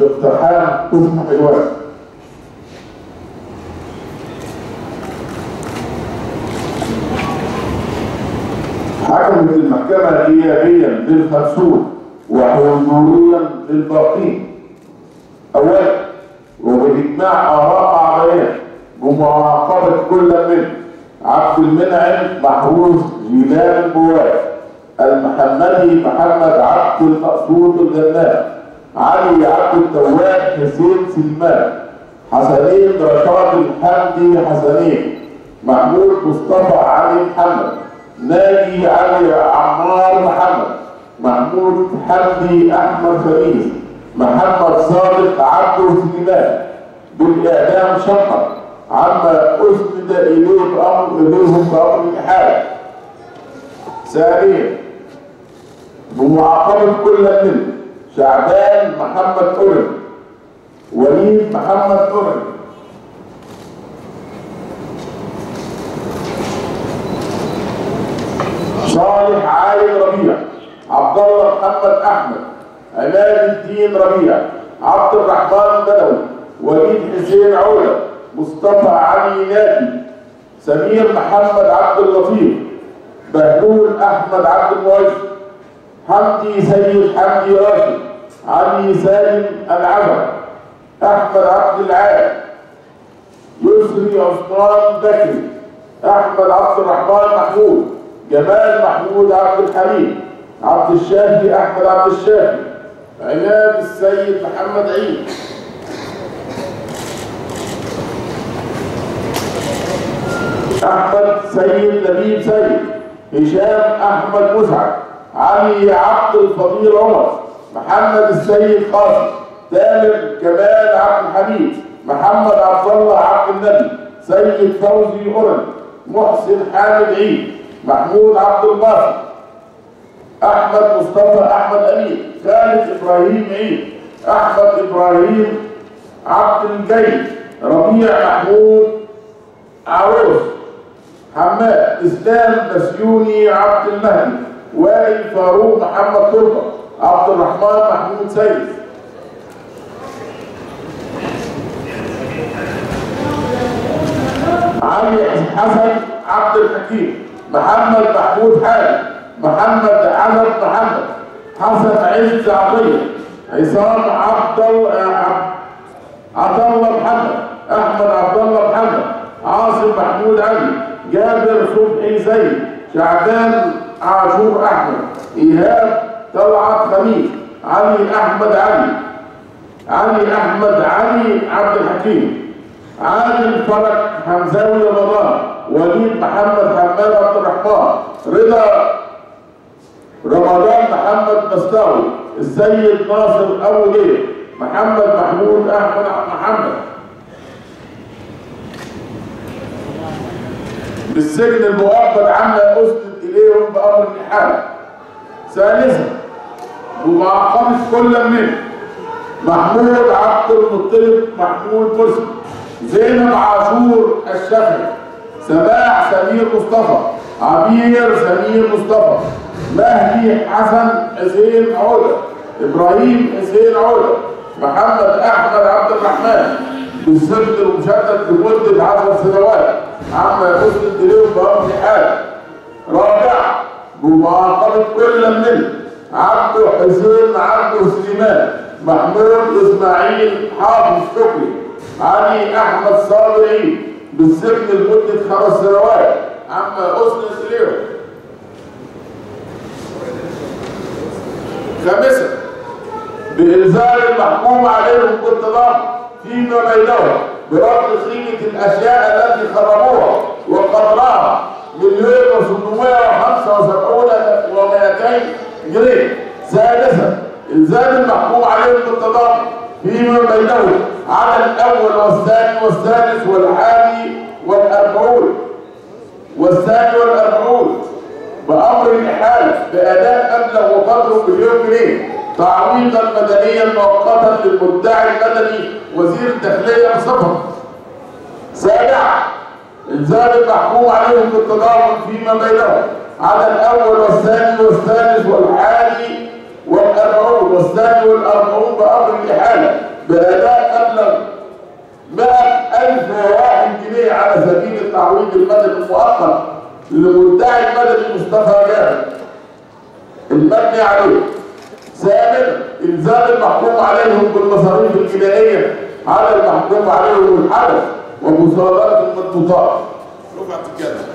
الترحام اسمه حلوان. حكمت المحكمة غيابيا للخمسون وحضوريا للباقين. أولا وبإجماع آراء أعضائها بمعاقبة كل منهم عبد المنعم محروس جيلان البواب. المحمدي محمد عبد المقصود الغنام علي عبد التواب حسين سلمان حسنين رشاد الحمدي حسنين محمود مصطفى علي محمد ناجي علي عمار محمد محمود حمدي أحمد خميس محمد صادق عبده سليمان بالإعدام شقا عما أسند إليه بامر اليهم بامر الاحاله ثانيا بمعاقبة كل منهم شعبان محمد قرن. وليد محمد قرن. صالح عايد ربيع. عبد الله محمد أحمد. عماد الدين ربيع. عبد الرحمن بدوي. وليد حسين عوله مصطفى علي نادي. سمير محمد عبد اللطيف. بهلول أحمد عبد المعز حمدي سيد حمدي راشد. علي سالم العبد. أحمد عبد العال. يسري عثمان بكري أحمد عبد الرحمن محمود. جمال محمود عبد الحليم عبد الشافي أحمد عبد الشافي. عماد السيد محمد عيد. أحمد سيد لبيب سيد. هشام أحمد مسعد علي عبد الفضيل عمر محمد السيد قاسم تامر كمال عبد الحميد محمد عبد الله عبد النبي سيد فوزي أورن محسن حامد عيد محمود عبد الباسط أحمد مصطفى أحمد أمين خالد إبراهيم عيد أحمد إبراهيم عبد الجيد ربيع محمود عروس حماد إسلام بسيوني عبد المهدي. وائل فاروق محمد تربه عبد الرحمن محمود سيد علي حسن عبد الحكيم محمد محمود حامد محمد عزب محمد حسن عز عطية عصام عبد عبد الله محمد أحمد عبد الله محمد عاصم محمود علي جابر صبحي زيد شعبان عاشور أحمد. إيهاب طلعت خميس. علي أحمد علي. علي أحمد علي عبد الحكيم. عادل فرج حمزاوي رمضان. وليد محمد حماد عبد الرحمن. رضا رمضان محمد مستوي. السيد ناصر أبو ليل محمد محمود أحمد محمد. بالسجن المؤبد عما اسند إليهم بأمر الاحاله ثالثا ومعاقبه كل منهم. محمود عبد المطلب محمود مسلم زينب عاشور الشافعي. سماح سمير مصطفى. عبير سمير مصطفى. مهدي حسن حسين عودة. إبراهيم حسين عودة. محمد أحمد عبد الرحمن. بالسجن المشدد لمدة 10 سنوات. عما يسند اليهم بأمر حال رابعا بمعاقبة كل منهم عبده حسين عبده سليمان محمود إسماعيل حافظ شكري علي أحمد صابري بالسجن لمدة خمس سنوات. عما اسند اليهم خامسا بإلزام المحكوم عليهم بالطلاق فيما بينهم برد قيمة الأشياء التي خربوها. وخمسة وسبعون ومائتين جنيه سادسا الزام المحكوم عليه بالتضامن فيما بينهم على الأول والثاني والثالث والحادي والاربعون والثاني والاربعون بامر الاحاله باداء مبلغ وقدره مليون جنيه تعويضا مدنيا مؤقتا للمدعي المدني وزير الداخلية بصفه سابعا إلزام المحكوم عليهم بالتضامن فيما بينهم. على الأول والثاني والثالث والحادي والأربعون والثاني والأربعون بأمر الإحالة. بأداء مبلغ 100001 جنيه على سبيل التعويض المدني المؤقت للمدعي المدني مصطفى جابر. المبني عليه ثامنا إلزام المحكوم عليهم بالمصاريف الجنائية. على المحكوم عليهم الحدث. ومصادره المضبوطات رفعت الجدل